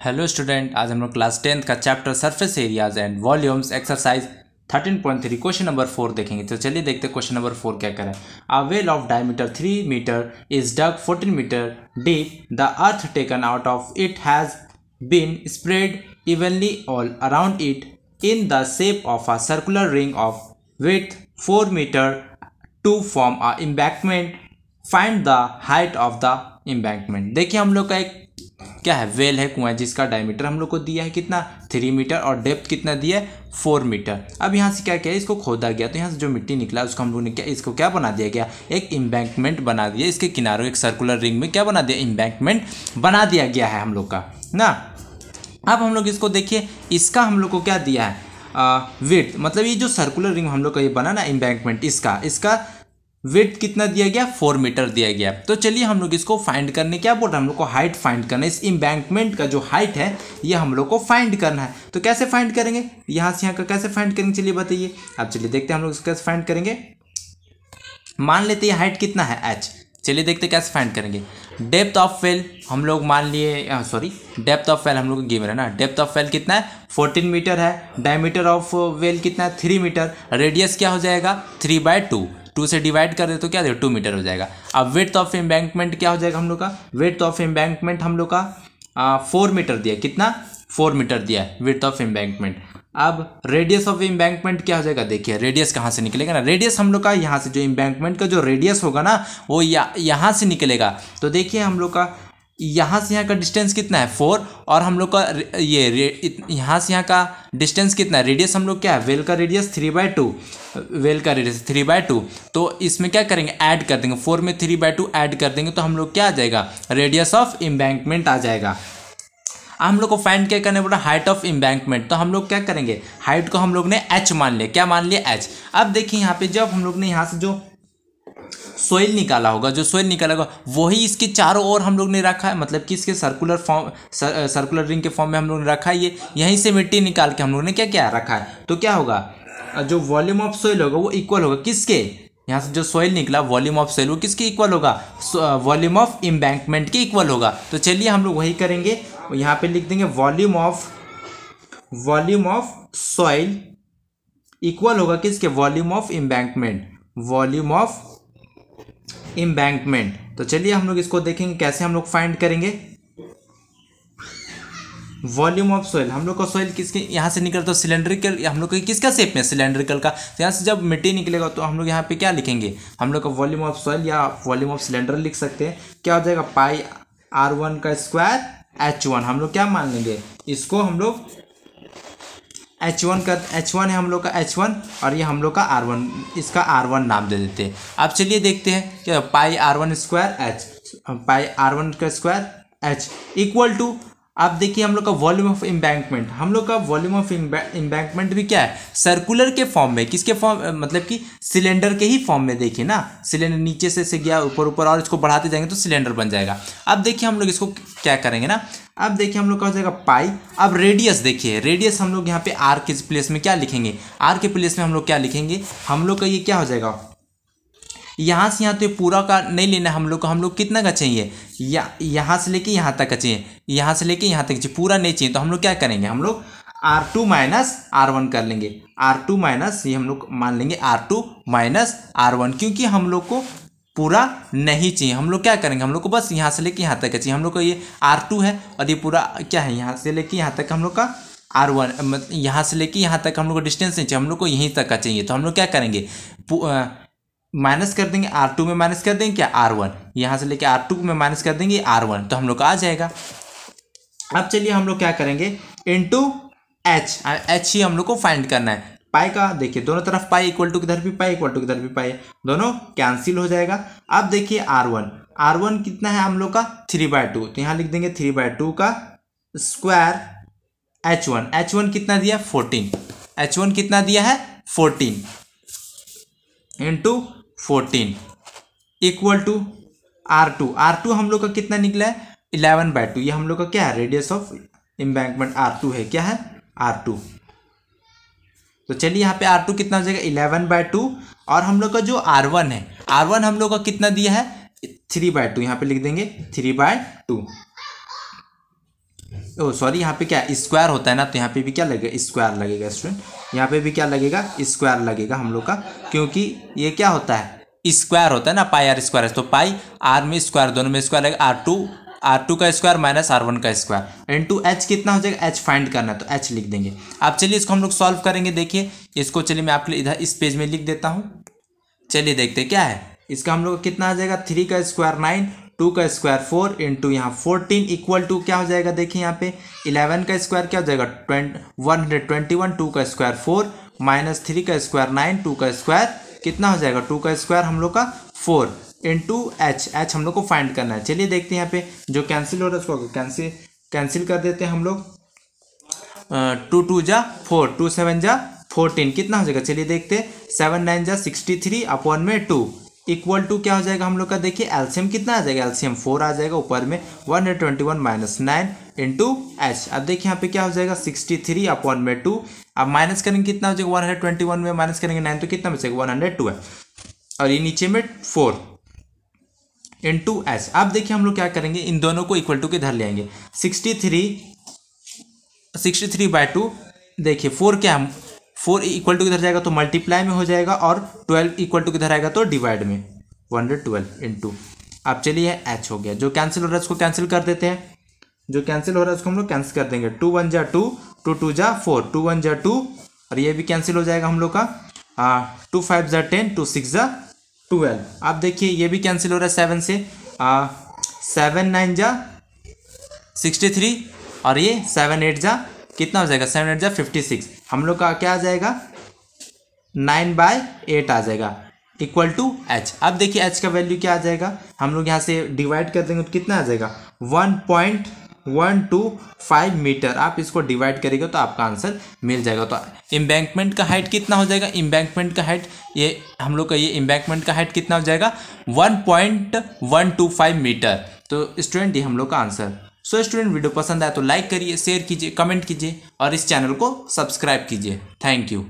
Hello student आज हम लोग क्लास टेंथ का chapter surface areas and volumes exercise 13.3 question number four देखेंगे। तो चलिए देखते क्वेश्चन नंबर फोर क्या करें। A well of diameter three metre is dug 14 metre deep the earth taken out of it has been spread evenly all around it in the shape of a circular ring of with four metre to form a embankment find the height of the embankment देखिए हम लोग का एक क्या है? Well है, कुआँ जिसका डायमीटर हम लोग को दिया है कितना? थ्री मीटर और डेप्थ कितना दिया है? फोर मीटर अब यहाँ से क्या किया? इसको खोदा गया। तो यहाँ से जो मिट्टी निकला, उसको हम लोग ने क्या इसको क्या बना दिया गया? एक इम्बैंकमेंट बना दिया। इसके किनारों, एक सर्कुलर रिंग में क्या बना दिया? इम्बैंकमेंट बना दिया गया है हम लोग का। ना? अब हम लोग इसको देखिए। इसका हम लोग को क्या दिया है? वेट मतलब ये जो सर्कुलर रिंग हम लोग का ये बना ना इम्बैंकमेंट इसका इसका वेट कितना दिया गया? फोर मीटर दिया गया। तो चलिए हम लोग इसको फाइंड करने क्या बोल रहे हैं? हम लोग को हाइट फाइंड करना है। इस इम्बैंकमेंट का जो हाइट है, ये हम लोग को फाइंड करना है। तो कैसे फाइंड करेंगे? यहाँ से यहाँ का कैसे फाइंड करेंगे? चलिए बताइए। अब चलिए देखते हैं हम लोग इसको कैसे फाइंड करेंगे। मान लेते हैं हाइट कितना है? एच चलिए देखते कैसे फाइंड करेंगे। डेप्थ ऑफ़ फेल हम लोग मान लिए सॉरी डेप्थ ऑफ़ फेल हम लोग गिवन है ना? डेप्थ ऑफ़ फेल कितना है? फोर्टीन मीटर है। डायमीटर ऑफ़ वेल कितना है? थ्री मीटर रेडियस क्या हो जाएगा? थ्री बाय टू टू से डिवाइड कर दे तो क्या दे टू मीटर हो जाएगा। अब वेथ ऑफ़ एम्बैंकमेंट क्या हो जाएगा हम लोग का? वेथ ऑफ़ एम्बैंकमेंट हम लोग का फोर मीटर दिया कितना? फोर मीटर दिया है विथ ऑफ़ एम्बैंकमेंट अब रेडियस ऑफ़ एम्बैंकमेंट क्या हो जाएगा? देखिए रेडियस कहाँ से निकलेगा ना? रेडियस हम लोग का यहाँ से जो इम्बैंकमेंट का जो रेडियस होगा ना, वो यहाँ से निकलेगा। तो देखिए हम लोग का यहाँ से यहाँ का डिस्टेंस कितना है? फोर और हम लोग का ये यहाँ से यहाँ का डिस्टेंस कितना है? रेडियस हम लोग क्या है? वेल का radius three by two well का रेडियस थ्री बाय टू तो इसमें क्या करेंगे? ऐड कर देंगे। फोर में थ्री बाय टू ऐड कर देंगे तो हम लोग क्या आ जाएगा? रेडियस ऑफ़ इम्बैंकमेंट आ जाएगा। हम लोग को फाइंड क्या करने बोला हाइट ऑफ़ इम्बैंकमेंट तो हम लोग क्या करेंगे? हाइट को हम लोग ने एच मान लिया। क्या मान लिया? एच अब देखिए यहाँ पे जब हम लोग ने यहाँ से जो सोइल निकाला होगा जो सोइल निकाला होगा वही इसके चारों ओर हम लोग ने रखा है। मतलब कि इसके circular form sir, circular ring के फॉर्म में हम लोग ने रखा है ये यहीं से मिट्टी निकाल के हम लोग ने क्या क्या रखा है? तो क्या होगा? जो वॉल्यूम ऑफ़ सोइल होगा वो इक्वल होगा किसके? यहाँ से जो सोइल निकला वॉल्यूम ऑफ़ सोइल वो किसके इक्वल होगा? वॉल्यूम ऑफ़ इम्बैंकमेंट के इक्वल होगा। तो चलिए हम लोग वही करेंगे यहाँ पे लिख देंगे volume of volume of soil equal होगा किसके? Volume of embankment volume of embankment तो चलिए हम लोग इसको देखेंगे कैसे हम लोग फाइंड करेंगे। वॉल्यूम ऑफ़ सोइल हम लोग का सोइल किसके, यहाँ से निकलता तो सिलेंड्रिकल हम लोग किसका शेप में सिलेंड्रिकल का। तो यहाँ से जब मिट्टी निकलेगा तो हम लोग यहाँ पे क्या लिखेंगे? हम लोग का वॉल्यूम ऑफ़ सोइल या वॉल्यूम ऑफ़ सिलेंडर लिख सकते हैं। क्या हो जाएगा? पाई आर वन का स्क्वायर एच वन हम लोग क्या मान लेंगे? इसको हम लोग एच वन का एच वन है हम लोग का एच वन और ये हम लोग का आर वन इसका आर वन नाम दे देते हैं। अब चलिए देखते हैं क्या pi r one square h pi r one का स्क्वायर एच इक्वल टू अब देखिए हम लोग का वॉल्यूम ऑफ़ इम्बैंकमेंट हम लोग का वॉल्यूम ऑफ़ इम्बैंकमेंट भी क्या है? सर्कुलर के फॉर्म में, किसके फॉर्म मतलब कि सिलेंडर के ही फॉर्म में देखिए ना। सिलेंडर नीचे से से गया, ऊपर ऊपर, और इसको बढ़ाते जाएँगे तो सिलेंडर बन जाएगा। अब देखिए हम लोग इसको क्या करेंगे ना? अब देखिए हम लोग का हो जाएगा पाई अब रेडियस देखिए रेडियस हम लोग यहाँ पे आर के प्लेस में क्या लिखेंगे? आर के प्लेस में हम लोग क्या लिखेंगे? हम लोग का ये क्या हो जाएगा? यहाँ से यहाँ तो पूरा का नहीं लेना हम लोग को हम लोग कितना का चाहिए या यहाँ से लेके यहाँ तक का चाहिए यहाँ से लेके यहाँ तक चाहिए पूरा नहीं चाहिए तो हम लोग क्या करेंगे हम लोग r two minus r one कर लेंगे आर टू माइनस ये हम लोग मान लेंगे r two minus r one क्योंकि हम लोग को पूरा नहीं चाहिए हम लोग क्या करेंगे हम लोग को बस यहाँ से लेके यहाँ तक चाहिए हम लोग को ये आर टू है और ये पूरा क्या है यहाँ से लेके यहाँ तक हम लोग का आर वन यहाँ से लेके यहाँ तक हम लोग को डिस्टेंस नहीं चाहिए हम लोग को यहीं तक का चाहिए तो हम लोग क्या करेंगे माइनस कर देंगे आर टू में माइनस कर देंगे क्या? आर वन यहाँ से लेके आर टू में माइनस कर देंगे आर वन तो हम लोग का आ जाएगा। अब चलिए हम लोग क्या करेंगे? इंटू एच एच ही हम लोग को फाइंड करना है। पाई का, देखिए, दोनों तरफ़ पाई इक्वल टू किधर भी पाई इक्वल टू किधर भी पाई। दोनों कैंसिल हो जाएगा। अब देखिए आर वन आर वन कितना है हम लोग का? थ्री बाय टू तो यहाँ लिख देंगे थ्री बाय टू का square h one h one कितना दिया? फोर्टीन एच वन कितना दिया है? Fourteen into fourteen equal to r two. R two हम लोग का कितना निकला है? Eleven by two. ये हम लोग का क्या है? Radius of embankment r two है। क्या है? आर टू तो चलिए यहाँ पे आर टू कितना हो जाएगा? Eleven by two. और हम लोग का जो आर वन है आर वन हम लोग का कितना दिया है? थ्री बाय टू यहाँ पे लिख देंगे थ्री बाय टू सॉरी यहाँ पे क्या स्क्वायर होता है ना तो यहाँ पे भी क्या लगेगा स्क्वायर लगेगा स्टूडेंट यहाँ पे भी क्या लगेगा स्क्वायर लगेगा हम लोग का, क्योंकि ये क्या होता है स्क्वायर होता है ना पाई आर स्क्वायर तो पाई आर में स्क्वायर दोनों में स्क्वायर लगेगा आर टू आर टू का स्क्वायर माइनस आर वन का स्क्वायर इन टू एच कितना हो जाएगा एच फाइंड करना है तो एच लिख देंगे। अब चलिए इसको हम लोग सॉल्व करेंगे, देखिए। इसको चलिए मैं आपके लिए इधर इस पेज में लिख देता हूँ। चलिए देखते क्या है। इसका हम लोग कितना आ जाएगा थ्री का स्क्वायर नाइन टू का स्क्वायर फोर इंटू यहाँ फोर्टीन इक्वल टू क्या हो जाएगा? देखिए यहाँ पे इलेवन का स्क्वायर क्या हो जाएगा? Twenty, one hundred twenty one, two का स्क्वायर फोर, माइनस थ्री का स्क्वायर नाइन, टू का स्क्वायर कितना हो जाएगा? टू का स्क्वायर हम लोग का फोर इंटू एच एच हम लोग को फाइंड करना है। चलिए देखते हैं यहाँ पे जो कैंसिल हो रहा है उसको कैंसिल कैंसिल कर देते हैं हम लोग। टू टू जा फोर, टू सेवन जा फोर्टीन, कितना हो जाएगा? चलिए देखते सेवन, नाइन जा सिक्सटी थ्री अपॉन में टू। इक्वल टू क्या हो जाएगा हम लोग का? देखिए, एल्सियम कितना आ जाएगा? एल्सियम फोर आ जाएगा ऊपर में, one hundred twenty one minus nine into h. अब देखिए यहाँ पे क्या हो जाएगा? सिक्सटी थ्री अपॉन में टू। अब माइनस करेंगे कितना हो जाएगा? वन हंड्रेड ट्वेंटी वन में माइनस करेंगे नाइन तो कितना बचेगा? वन हंड्रेड टू है। और ये नीचे में फोर इंटू एच। अब देखिए हम लोग क्या करेंगे? इन दोनों को इक्वल टू के धर ले आएँगे? Sixty three sixty three by two. देखिए, फोर क्या हम फोर इक्वल टू किधर जाएगा तो मल्टीप्लाई में हो जाएगा और ट्वेल्व इक्वल टू किधर आएगा तो डिवाइड में। वन हंड्रेड ट्वेल्व इंटू अब चलिए एच हो गया। जो कैंसिल हो रहा है उसको कैंसिल कर देते हैं। जो कैंसिल हो रहा है उसको हम लोग कैंसिल कर देंगे। टू वन जा टू टू टू जा फोर। टू वन जा टू, और ये भी कैंसिल हो जाएगा हम लोग का। टू फाइव जा टेन, टू सिक्स जा ट्वेल्व। अब देखिए ये भी कैंसिल हो रहा है सेवन से। सेवन नाइन जा सिक्सटी थ्री, और ये सेवन एट जा, कितना हो जाएगा? सेवन एट जा फिफ्टी सिक्स। हम लोग का क्या आ जाएगा? नाइन बाय एट आ जाएगा। इक्वल टू एच अब देखिए एच का वैल्यू क्या आ जाएगा? हम लोग यहाँ से डिवाइड कर देंगे तो कितना आ जाएगा? One point one two five metre आप इसको डिवाइड करेंगे तो आपका आंसर मिल जाएगा। तो इम्बैंकमेंट का हाइट कितना हो जाएगा? इम्बैंकमेंट का हाइट ये हम लोग का ये इम्बैंकमेंट का हाइट कितना हो जाएगा? One point one two five metre तो स्टूडेंट ये हम लोग का आंसर सो स्टूडेंट वीडियो पसंद आए तो लाइक करिए शेयर कीजिए कमेंट कीजिए और इस चैनल को सब्सक्राइब कीजिए. Thank you